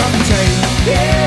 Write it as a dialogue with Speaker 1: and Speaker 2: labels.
Speaker 1: I'm taking. Yeah.